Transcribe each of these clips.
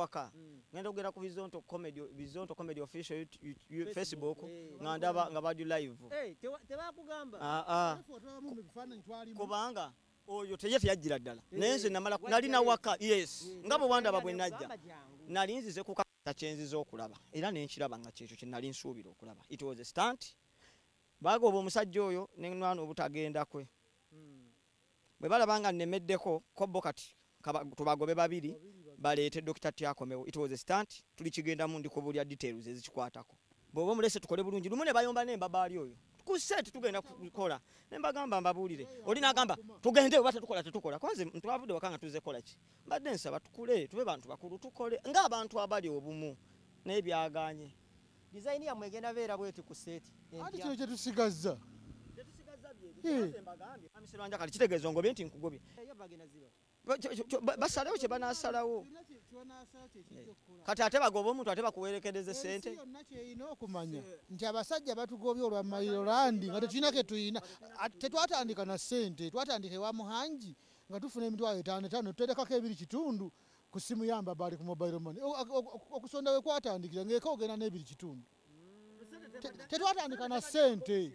waka. Mm. ngenda kugenda ku bizonto comedy bizonto comedy official Facebook, eh. nga ndaba nga bali live. Eh, tewa- tebakugamba ah ah. Kubanga oyo teye teyajjira ddala. Eh, naye nze namala nalina leero. waka yes. Eh, nga bwe wandaba tebakugamba bwe najja. nali nzize ku kata kyenziza okulaba. Era nenkiraba nga kyekyo kye nali nsuubira okulaba. It was a stunt. Baagoba omusajja oyo nemwana obutagenda kwe. Mm. bwe balaba nga nnemeddeko kobbo kati kaba- tubagobe babiri baleete dokita tyakomewo it was a stunt tuli kigendamu ndi kubulya details ezikikwatako. Bw'oba omulese tukole bulungi lumu ne bayomba nembabaali oyo. Ku sete tugenda kukola. Nembagamba mbabuulire oli nagamba tugende oba tetukola tetukola. Kwanze twavudde waka nga tuze kola ki? Mbadde nsaba tukule tube bantu bakulu tukole. Ng'abantu abali obumu naye byaganye design yammwe egenda beera bweti ku seeti Ati kino kye tusigazza. amisirwanja kati kitegeeza ngobye nti nkugobye bagenda ziba Ba- kyo- kyo- kyo- ba- basalewo kye banasalawo kati ate bagoba omuntu ate bakuwerekereze Ensi sente yonna kyeyina okumanya. Nti abasajja batugobye olwa mailolandi nga tetulina ke tuyina. Ate tetwatandika na ssente twatandika ewa muhangi nga tufuna emitwalo etaano etaano tuterekako ebiri kitundu ku simu yamba bali ku mobile money. Okusonda we kwatandikira ngaeka ogenda n'ebiri kitundu. Te- tetwatandika na ssente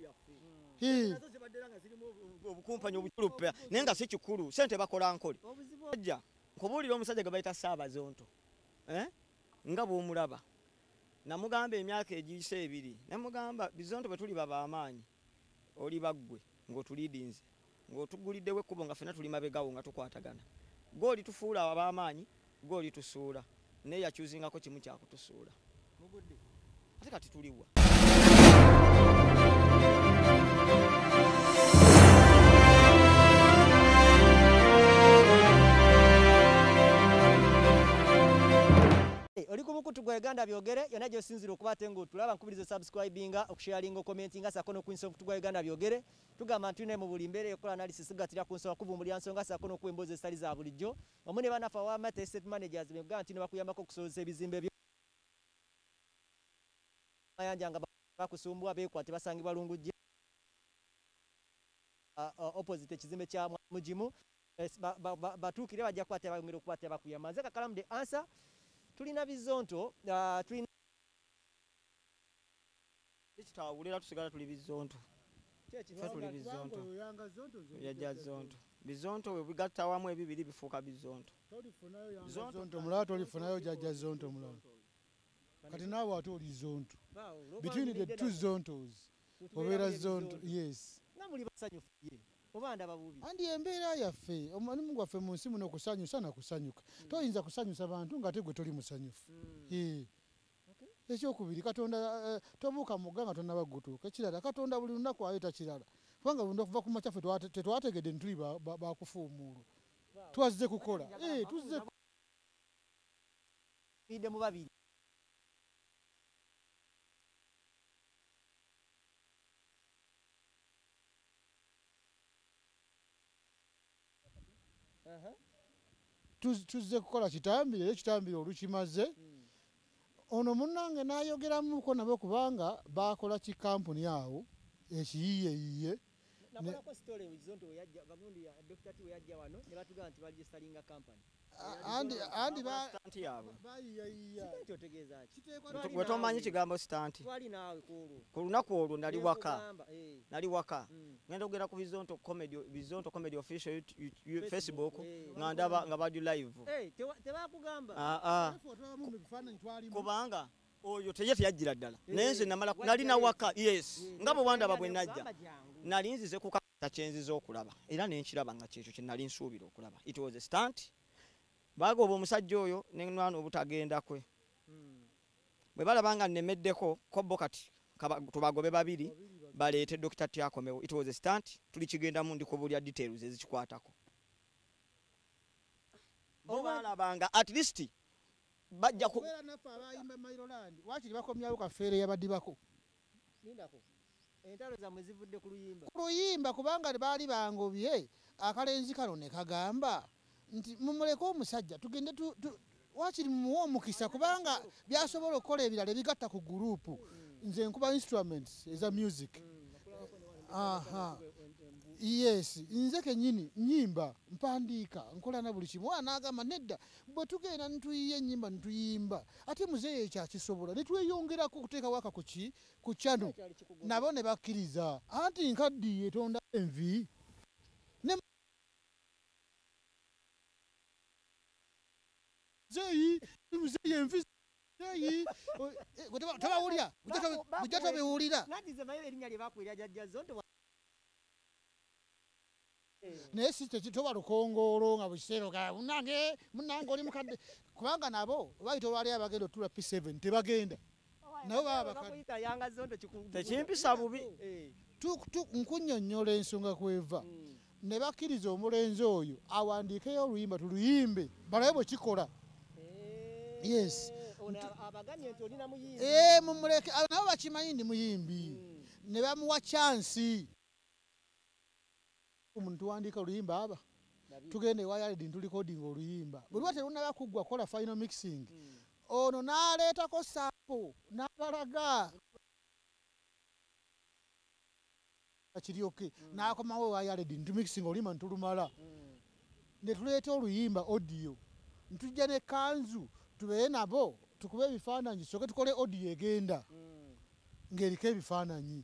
Obukumpanyi obukulupa naye nga si kikulu sente bakola obuzibu ajja nkubuulira omusajja gwe bayita saabazonto eh? nga bwomulaba. Namugamba emyaka egiyise ebiri nemugamba bizonto bwe tuli babaamaanyi oli baggwe ng'otulidinze ng'otuguliddewo ekkubo nga fena tuli mabegawo nga tukwatagana. Gooli tufuula abaamaanyi gooli tusuula naye yakyuzingako kimu kyakutusuula ate kati tuliwa uganda byogere yonna gyosinzire okuba ate ngaotulaba nkubiriza subscribinga okusharinga okomentinga sako nokwinsa omukutu gwa uganda byogere. Tugamba nti ne mu buli mbeera ekola analysis gatira ku nsonga kuvumbulya nsonga sako nokuwa emboozi ezitali za bulijjo. Wamu ne banafe awamata estate managers begaa nti ne bakuyambako okusobozesa ebizimbe byo. Mayanja nga bakusumbwa beekwate basangibwa lungujja uh, uh, opposite ekizimbe kya Mwa- mugimu Es- ba- ba- ba- batuukire bajja okukwata bakuyamba nze kakalamu the answer tulina bizonto uh, tulina kitawulira tusigala tuli bizonto. Ffe tuli bizonto. yajja zonto bizonto bwe bigatta wamu ebibiri bifuuka bizonto. Zonto. Mulala tolifunayo jajja zonto mulala. Kati naawe ate oli zonto. Between the two zontos obeera zonto yes. Nga muli basanyufu ye oba ndaba bubi. Andi embeera yaffe omulimu gwaffe mu nsi muno kusanyusa na kusanyuka. Toyinza kusanyusa bantu ngate gwe toli musanyufu. Eh. ekyokubiri katonda eh, tobuuka mugga nga tonnabagutuuka ekirala katonda buli lunaku ayeta kirala kubanga buli okuva ku makyaffe tetwate- tetwategedde nti tuli ba- ba- bakufuumuulwa. Twazze kukola. Eh, tuzze bidde mu babiri Aha. tuz- tuzze kukola kitambire era ekitambire olukimaze. Ono munnange n'ayogeramuko nabo kubanga bakola kikampuni awo ekiyiyeyiye nakolako sitole zonto weyajja bagundi ya dr t weyajja wano ne batugamba nti baregistaringa company Andi andi ba- Sitanti yaabwe bayiyayiya Sika kyotegeeza ki? Kiteekwa- gwe tomanyi kigambo sitanti twali naawe kuolwo ku lunaku olwo nali waka. eh, nali waka. Mm. ngenda kugenda ku bizonto comedy official Facebook, eh. nga ndaba nga bali live. Eh, ah ah. Kubanga oyo teye teyajjira ddala. Naye nze nalina waka yes. Nga bwe wandaba bwe najja. gamba jangu. nali nzize ku kata kyenziza okulaba. Era nenkiraba nga kyekyo kye nali nsuubira okulaba. It was a stunt baagoba omusajja oyo nemwana obutagenda kwe. Mm. bwe balaba nga nnemeddeko kobbo kati tubagobe babiri baleete dokita tyakomewo it was a stunt tuli kigendamu ndi kubulya details ezikikwatako. Bo Oba- balabanga at least bajja ku Okubeera naffe abayimba Mayiroland wakiri bakomyawo kafeere yabadibako lindako entalo zammwe zivudde ku luyimba. Ku luyimba kubanga baali bangobye akalenzi kano ne kagamba nti mumuleke omusajja tugende tu- tu- wakiri mumuwe omukisa? Kubanga byasobola okukola ebirala ebigatta ku gurupu. Nze nkuba instruments eza music. Aha. Yes. Nze kenyini nyimba mpandiika nkola na buli kimu. Anaagamba nedda bwe tugenda nituyiya enyimba nituyimba ate muzeeyo ekyo akisobola? Ne tweyongerako okuteekawo akako ki ku kyano nabo ne bakkiriza. Anti nkaddiye tonda envi ne O- eh, gwe teba- tebawulira Bujja tobiwulira naye si tekitoba lukongoolo nga bukiseera ogaa munange munange oli mukadde. Kubanga nabo bayita olwali abagenda otula p7 tebagenda. Nabo baba bakadde. yanga zonto kiku Tekimpisa bubi. Eh, tu- nkunnyonnyola ensonga kweva mm. ne bakkiriza omulenzi oyo awandiikeyo oluyimba tuluyimbe balabe bwe kikola Yes. ee mumuleke abo nabo bakimanyi ndi muyimbi. Mm. ne bamuwa chansi omuntu tuwandiika oluyimba aba? Tugenda ewayaledi ntulikodinga oluyimba bwe luba terunaba kuggwa kola final mixing. Mm. ono n'aleetako sampo n'abalaga kiryoke n'akomawo ewayaledi ntumixing oluyimba ntulumala. Ne tuleeta oluyimba audio. Ntujja ne kanzu tubeere nabo tukube ebifaananyi soke tukole audio egenda Mm. ng'eriko ebifaananyi.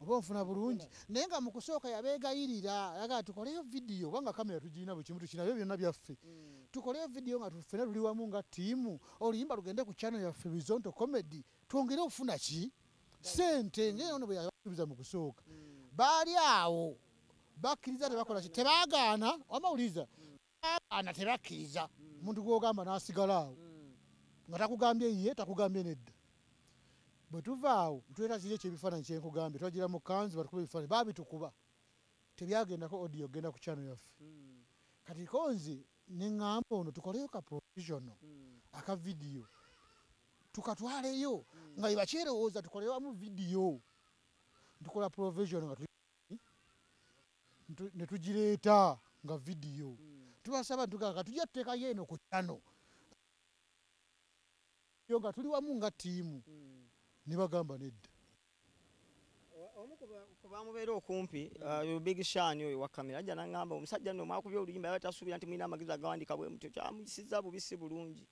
Oba onfuna bulungi? Naye nga mu kusooka yabeegayirira yagala tukoleyo vidiyo kubanga kamera tugirina buli kimu tukina byo byonna byaffe. Mm. tukoleyo vidiyo nga tufena tuli wamu nga ttiimu oluyimba lugende ku channel yaffe bizonto comedy twongere okufuna ki? Sente ngaeno bwe yabakiriza mu kusooka. Mm. baali awo bakkiriza tebakola ki? Tebaagaana? Wamawuliza baagaana tebakkiriza omuntu gwogamba n'asigala awo. Mm. nga takugambye ye takugambye nedda. Bwe tuva awo ntweta kiri ekyebifaananyi kyenkugambye twagira mu kanzu batukuba ebifaananyi baabitukuba. Tebyagendako audio genda ku channel yaffe Mm. kati konzi neŋŋamba ono tukoleyo ka provisiono Mm. aka vidiyo tukatwaleyo. Nga bwe bakyerowooza tukole wamu vidiyo tukola provision nga ne tugireeta nga vidiyo Mm. Tubasaba ntugamba tujja tuteekayo eno ku kyano yo nga tuli wamu nga ttiimu Mm. ne bagamba nedda omu ku bamubeera okumpi uh, big shan oyo wa kamera ajja naŋŋamba omusajja nno mwakubya oluyimba yaba tasuubira nti mulina amagezi agawandika bwe mutyo kyamuyisiza bubi si bulungi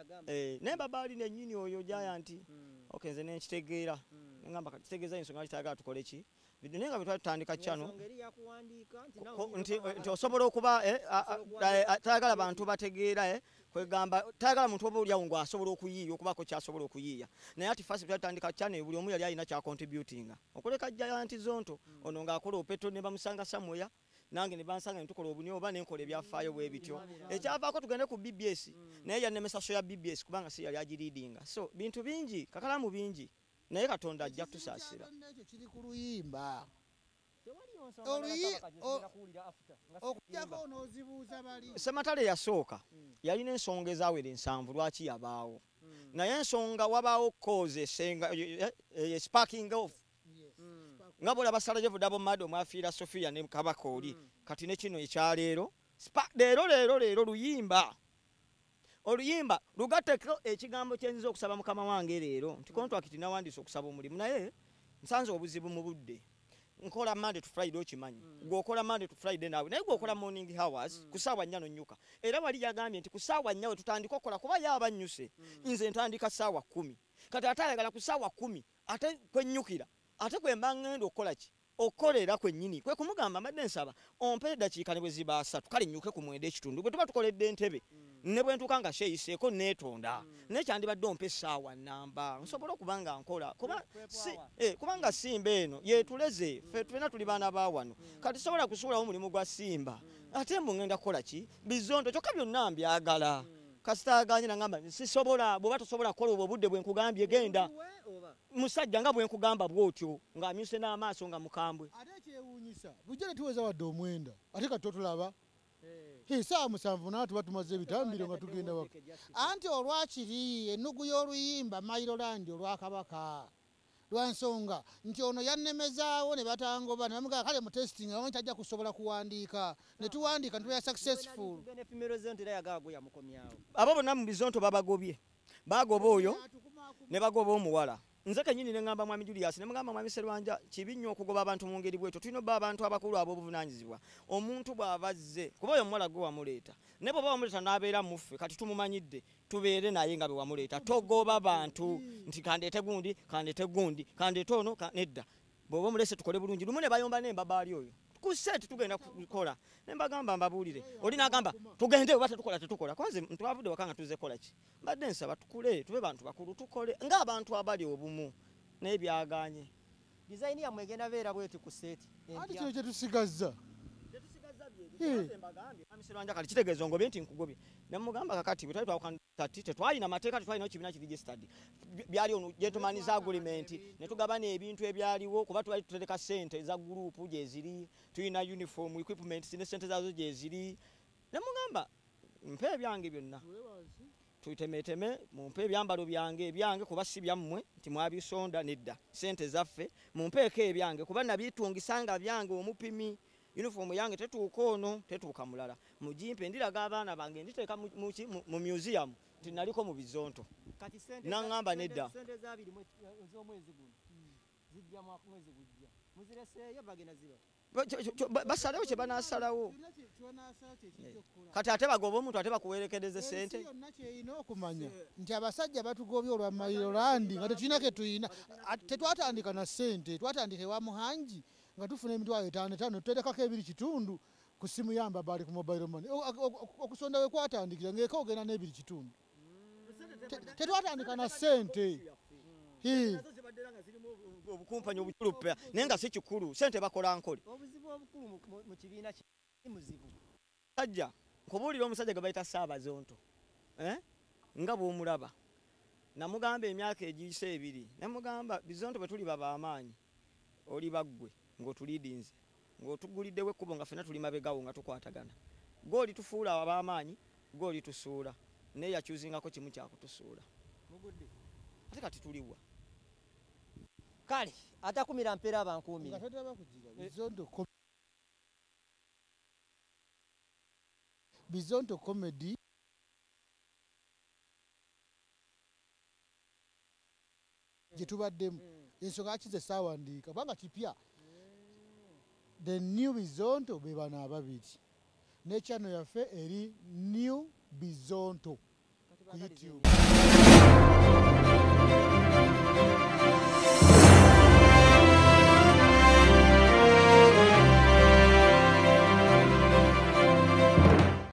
agamba. Eh, naye babaali nennyini oyo jayanti Mm. okay nze nenkitegeera Mm. neŋŋamba kati kitegeeza ensonga laki tayagala tukole ki naye nga bwe twali tutandika kyano nti osobola okuba eh, a- tayagala bantu bategeera eh, kwegamba tayagala muntu oba oliawo ng'asobola okuyiiya okubaako kyasobola okuyiiya. Naye ati fasi twatandika channel buli omu yali alina kyacontributinga okuleka jayanti zonto ono ng'akola opeto ne bamusanga samoya nange ne bansanga ne tukola obunyo oba nenkola ebyafaayo bwe bityo. ekyavaako tugende ku bbs naye yanemesa so ya bbs kubanga si yali agiriidinga. So bintu bingi kakalamu bingi naye katonda ajja kutusaasira ekyo kiri ku luyimba. Okujjako n'ozibuuza bali. Sematale yasooka Mm. yalina ensonga ezawera ensanvu lwaki yabaawo? Mm. naye ensonga wabaawo koze esenga eh, eh, sparking off Mm. nga bwolaba sarajevo dabo mado mwafiira sofia ne kabaka oli kati ne kino ekyaleero leero leero leero luyimba oluyimba lugatteko ekigambo kyenzisa okusaba mukama wange leero. Nti kontrakiti nawandiisa okusaba omulimu. Naye nsanze obuzibu mu budde. Nkola monday to friday okimanyi. Gweokola monday to friday naawe. Naye gweokola morning hours ku saawa nnya nonyuka. Era wali yagambye nti ku saawa nnya we tutandika okukola kuba yaaba nnyuse. Nze ntandika saawa kumi kati ate ayagala ku saawa kumi ate kwennyukira ate kwe mba ŋŋenda okukola ki? Okukolera kwennyini. Kwe kumugamba mbadde nsaba ompe eddakiika ne bwe ziba asatu kale nnyuke ku mwenda ekitundu. Bwe tuba tukoledde entebe ne bwe ntuuka nga sheeyiseeko neetonda naye kyandibadde ompe essaawa namba nsobola okuba nga nkola. Kuba si eh, kubanga simba eno yetuleze ffe twena tuli baana ba wano. Kati sobola kusuulawo omulimu gwa simba. Ate mbu ŋŋenda kukola ki? Bizondo kyokka byonna mbyagala. Kasitaaganye nagamba sisobola bw'oba tosobola kukola obwo obudde bwe nkugambye genda. Musajja nga bwe nkugamba bw'otyo ng'amyuse n'amaaso nga mukambwe. Ate ekyewuunyisa bujja ne tuweza wadde omwenda ate kati totulaba Esaawa musanvu naa tuba tumaze ebitambiro nga tugenda waka anti olwakiri ennugu y'oluyimba mailolandi olwakabaka lwansonga nti ono yannemezaawo ne batangoba ne bamugaa kale mu testing awo tajja kusobola kuwandiika. Ne tuwandiika ne successful. era yagaago yamukomyawo. Abo bonna mu bizonto babagobye. Bagoba oyo ne bagoba omuwala nze kenyini ne ŋŋamba mwami julius ne mugamba mwami serwanja kibi nnyo okugoba abantu mu ngeri bwetyo. Tulina obba abantu abakulu ab'obuvunanyizibwa omuntu bw'aba azze kuba oyo omuwala gwe wamuleeta ne bw'oba wamuleeta n'abeera muffe kati tumumanyidde tubeere naye nga bwe wamuleeta. Togoba bantu nti kandeete gundi kandeete gundi kandeete ono nedda. Bw'oba omulese tukole bulungi. Lumu ne bayomba n'embabaali oyo ku sente tugenda kukola. Ne mbagamba mbabuulire oli n'agamba tugende oba tetukola tetukola. Kwanze twavudde waka nga tuze kola ki? Mbadde nsaba tukule tube bantu bakulu tukole ng'abantu abali obumu n'ebyaganye. Design yammwe egenda beera bweti ku seeti ati kino kyetusigazza. Amisirwanja kati kitegeeza ngobye nti nkugobye. Nemugamba kakati bwe twali twakati tetwalina mateeka tetwalinawo kibiina ki registered. By- byali ono gentleman's agreement ne tugabana ebintu ebyaliwo kuba twali tutereka sente eza gurupu gyeziri tulina uniform equipment ne sente zazo gyeziri nemugamba mpe ebyange byonna. Tutemeteme mumpe ebyambalo byange ebyange kuba si byammwe nti mwabisonda nedda. Sente zaffe mumpeeko ebyange kuba nabyetungisanga byange omupimi uniform yange tetuuka ono tetuuka mulala. Mugimpe ndiraga abaana bange nditeeka mu- mu mu- mu museum nti naliko mu bizonto. Naŋŋamba za- nedda. sente- sente zabiri mwe- ez'omwezi guno zijja mwa- mwezi gujja. Muzireseeyo bagenda ziba. Ba- kyo- kyo- ba- basalewo kye banasalawo Kirina kye- ky'onaasala kye kijja okukola. kati ate bagoba omuntu ate bakuwerekereze Ensi sente? kyeyina okumanya. Nti abasajja batugobye olwa mailolandi nga tetulina ke tuyina. Ate tetwatandika na sente twatandika ewa muhangi nga tufuna emitwalo etaano etaano tuterekako ebiri kitundu ku simu yamba bali ku mobile money. Okusonda we kwatandikira ngeka ogenda n'ebiri kitundu. Te- tetwatandika na sente. Hi. obukumpanyi obukulupa naye nga si kikulu sente bakola nkole. Obuzibu obukulu mu- kibiina ki muzibu. Sajja nkubuulira omusajja gwe bayita saabazonto eh? nga bwomulaba. Namugamba emyaka egiyise ebiri namugamba bizonto bwe tuli babaamaanyi oli baggwe ng'otulidinze ng'otuguliddewo ekkubo nga fena tuli mabegawo nga tukwatagana. Gwe olitufuula abaamaanyi gwe olitusuula naye yakyuzingako kimu kyakutusuula ate kati tuliwa kale atakumira mpeera totaba kugira bizonto co- bizonto comedy. Gye tubaddemu. Ensonga akize saawandiika kubanga kipya the new bizonto be bano ababiri. Ne channel yaffe eri new bizonto. Ku youtube